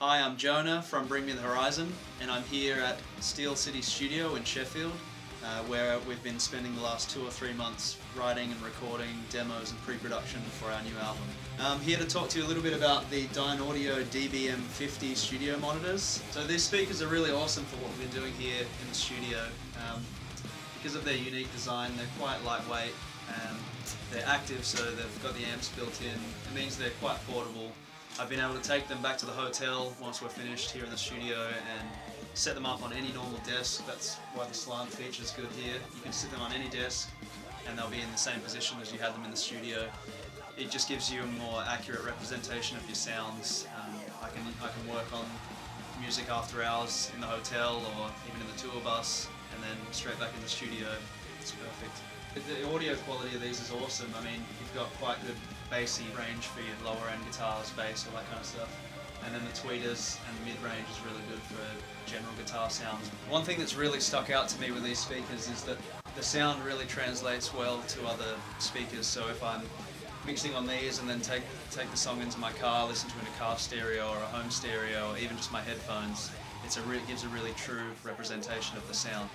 Hi, I'm Jona from Bring Me the Horizon, and I'm here at Steel City Studio in Sheffield, uh, where we've been spending the last two or three months writing and recording demos and pre-production for our new album. I'm here to talk to you a little bit about the Dynaudio DBM50 studio monitors. So these speakers are really awesome for what we've been doing here in the studio. Um, because of their unique design, they're quite lightweight, and they're active so they've got the amps built in. It means they're quite portable I've been able to take them back to the hotel once we're finished here in the studio and set them up on any normal desk. That's why the slant feature is good here. You can sit them on any desk and they'll be in the same position as you had them in the studio. It just gives you a more accurate representation of your sounds. Um, I can I can work on music after hours in the hotel or even in the tour bus and then straight back in the studio. It's perfect. The audio quality of these is awesome. I mean, you've got quite good bassy range for your lower end guitars, bass, all that kind of stuff. And then the tweeters and the mid-range is really good for general guitar sounds. One thing that's really stuck out to me with these speakers is that the sound really translates well to other speakers. So if I'm mixing on these and then take take the song into my car, listen to it in a car stereo or a home stereo, or even just my headphones, it's a re- gives a really true representation of the sound.